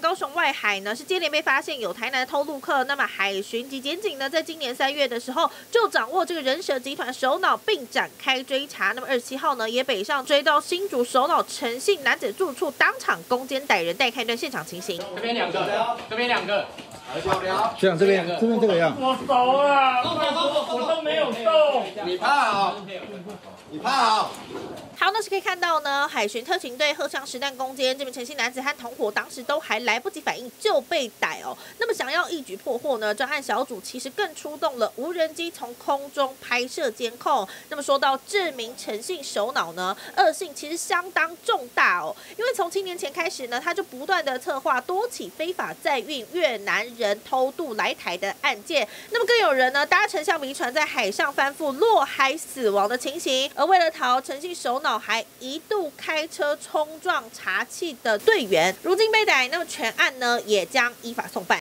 南高雄外海呢是接连被发现有台南的偷渡客，那么海巡及检警呢在今年三月的时候就掌握这个人蛇集团首脑，并展开追查。那么二十七号呢也北上追到新竹首脑陈姓男子住处，当场攻坚逮人，带看一段现场情形。这边两个，这边两个。学长这边这边这个样，我熟了，我都没有动。你怕啊？你怕啊？好，是可以看到呢，海巡特勤队荷枪实弹攻坚这名陈姓男子和同伙，当时都还来不及反应就被逮哦。那么想要一举破获呢，专案小组其实更出动了无人机从空中拍摄监控。那么说到这名诚信首脑呢，恶性其实相当重大哦，因为从七年前开始呢，他就不断的策划多起非法载运越南人偷渡来台的案件。那么更有人呢搭乘橡皮船在海上翻覆落海死亡的情形。而为了逃，诚信首脑还一度开车冲撞查气的队员，如今被逮，那么全案呢也将依法送办。